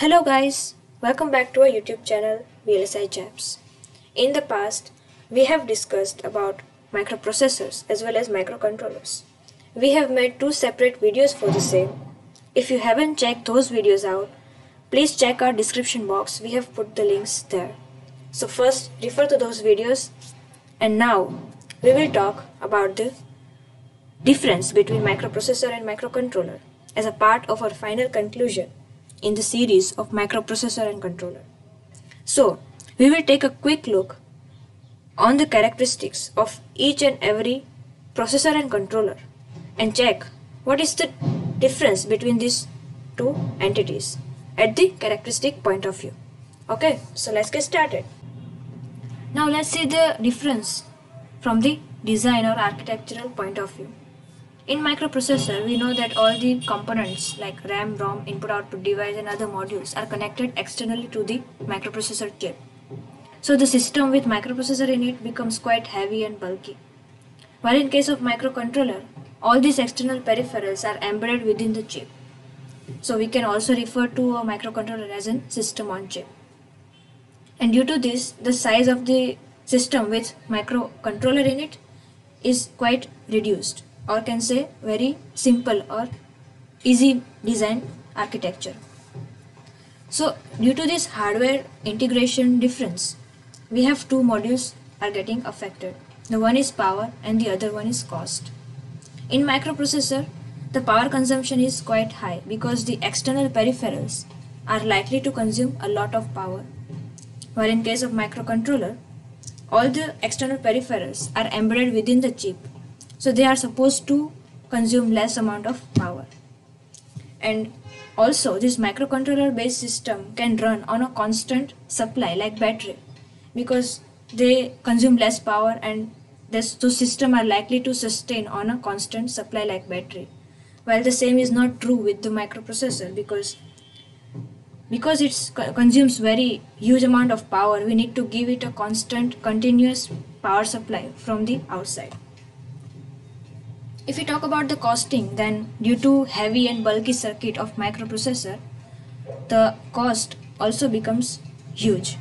Hello guys, welcome back to our YouTube channel VLSI Chaps. In the past, we have discussed about microprocessors as well as microcontrollers. We have made two separate videos for the same. If you haven't checked those videos out, please check our description box. We have put the links there. So first, refer to those videos and now we will talk about the difference between microprocessor and microcontroller as a part of our final conclusion in the series of microprocessor and controller. So, we will take a quick look on the characteristics of each and every processor and controller and check what is the difference between these two entities at the characteristic point of view. Okay, so let's get started. Now let's see the difference from the design or architectural point of view. In microprocessor, we know that all the components like RAM, ROM, input-output device and other modules are connected externally to the microprocessor chip. So the system with microprocessor in it becomes quite heavy and bulky. While in case of microcontroller, all these external peripherals are embedded within the chip. So we can also refer to a microcontroller as a system on chip. And due to this, the size of the system with microcontroller in it is quite reduced or can say very simple or easy design architecture. So due to this hardware integration difference, we have two modules are getting affected. The one is power and the other one is cost. In microprocessor, the power consumption is quite high because the external peripherals are likely to consume a lot of power. While in case of microcontroller, all the external peripherals are embedded within the chip so they are supposed to consume less amount of power. And also this microcontroller based system can run on a constant supply like battery because they consume less power and this system are likely to sustain on a constant supply like battery. While the same is not true with the microprocessor because because it consumes very huge amount of power we need to give it a constant continuous power supply from the outside if we talk about the costing, then due to heavy and bulky circuit of microprocessor, the cost also becomes huge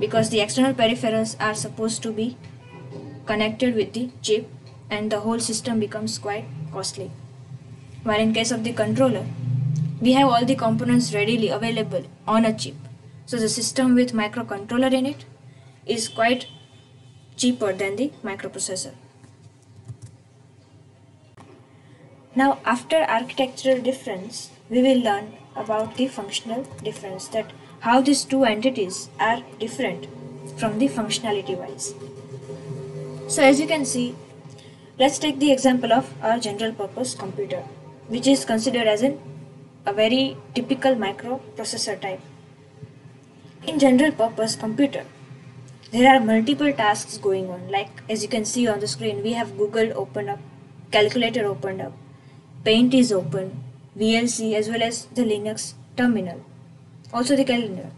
because the external peripherals are supposed to be connected with the chip and the whole system becomes quite costly. While in case of the controller, we have all the components readily available on a chip. So the system with microcontroller in it is quite cheaper than the microprocessor. Now after architectural difference, we will learn about the functional difference that how these two entities are different from the functionality wise. So as you can see, let's take the example of our general purpose computer which is considered as an, a very typical microprocessor type. In general purpose computer, there are multiple tasks going on like as you can see on the screen we have Google opened up, calculator opened up, Paint is open, VLC as well as the Linux terminal, also the calendar.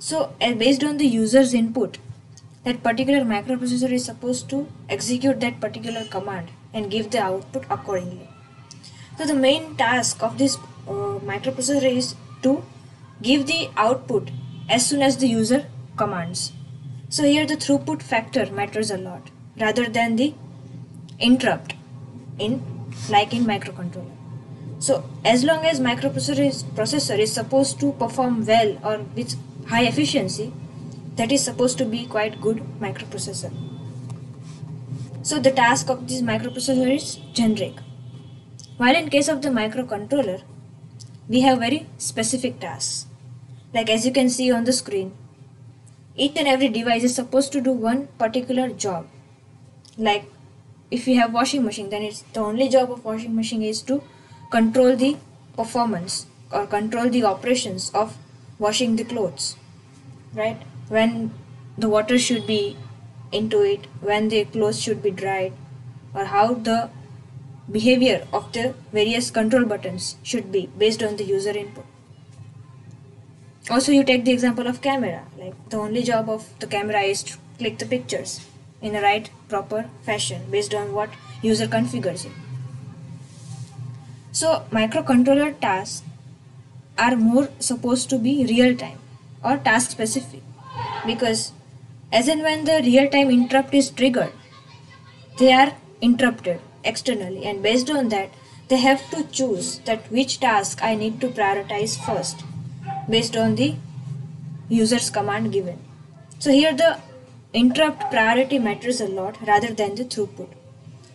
So based on the user's input, that particular microprocessor is supposed to execute that particular command and give the output accordingly. So the main task of this uh, microprocessor is to give the output as soon as the user commands. So here the throughput factor matters a lot rather than the interrupt in like in microcontroller. So as long as microprocessor is, processor is supposed to perform well or with high efficiency, that is supposed to be quite good microprocessor. So the task of this microprocessor is generic. While in case of the microcontroller, we have very specific tasks. Like as you can see on the screen, each and every device is supposed to do one particular job. Like if we have washing machine then it's the only job of washing machine is to control the performance or control the operations of washing the clothes right? When the water should be into it when the clothes should be dried or how the behavior of the various control buttons should be based on the user input. Also you take the example of camera. Like the only job of the camera is to click the pictures in the right proper fashion based on what user configures it. So microcontroller tasks are more supposed to be real time or task specific because as and when the real time interrupt is triggered they are interrupted externally and based on that they have to choose that which task I need to prioritize first based on the user's command given. So here the interrupt priority matters a lot rather than the throughput.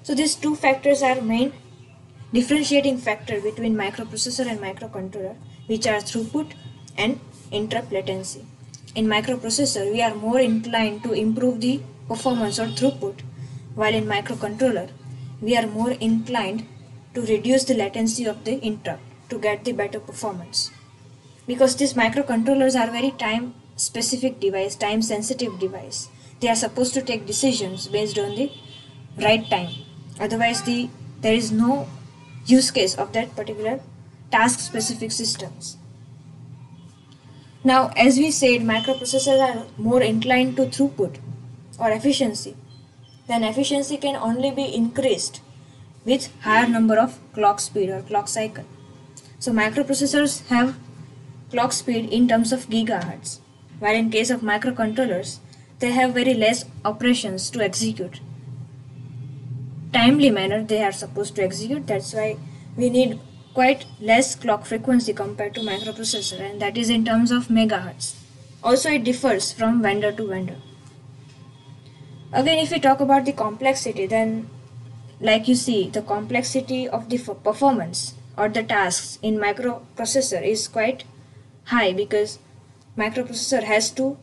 So these two factors are main differentiating factor between microprocessor and microcontroller which are throughput and interrupt latency. In microprocessor we are more inclined to improve the performance or throughput while in microcontroller we are more inclined to reduce the latency of the interrupt to get the better performance because these microcontrollers are very time specific device time sensitive device they are supposed to take decisions based on the right time. Otherwise the there is no use case of that particular task specific systems. Now as we said microprocessors are more inclined to throughput or efficiency. Then efficiency can only be increased with higher number of clock speed or clock cycle. So microprocessors have clock speed in terms of gigahertz, while in case of microcontrollers, they have very less operations to execute. Timely manner they are supposed to execute, that's why we need quite less clock frequency compared to microprocessor and that is in terms of megahertz. Also it differs from vendor to vendor. Again, if we talk about the complexity, then like you see, the complexity of the performance or the tasks in microprocessor is quite high because microprocessor has to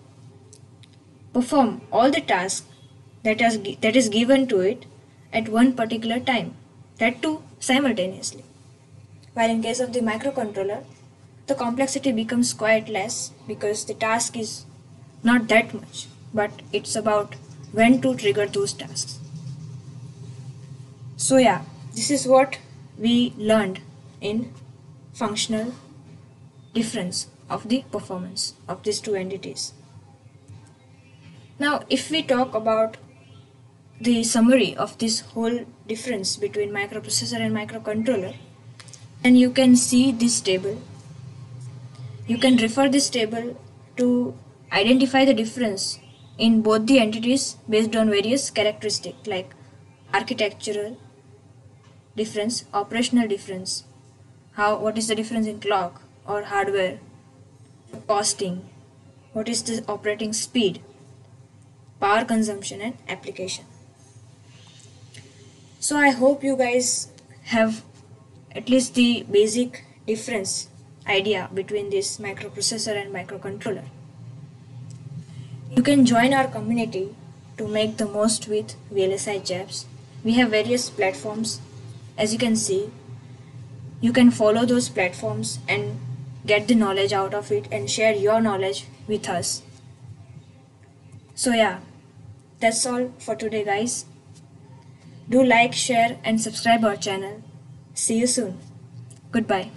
perform all the tasks that is, that is given to it at one particular time, that too simultaneously. While in case of the microcontroller, the complexity becomes quite less because the task is not that much, but it's about when to trigger those tasks. So yeah, this is what we learned in functional difference of the performance of these two entities. Now if we talk about the summary of this whole difference between microprocessor and microcontroller and you can see this table. You can refer this table to identify the difference in both the entities based on various characteristics like architectural difference, operational difference, how what is the difference in clock or hardware, costing, what is the operating speed, power consumption and application. So I hope you guys have at least the basic difference idea between this microprocessor and microcontroller. You can join our community to make the most with VLSI Chaps. We have various platforms as you can see. You can follow those platforms and get the knowledge out of it and share your knowledge with us. So yeah, that's all for today guys. Do like, share and subscribe our channel. See you soon. Goodbye.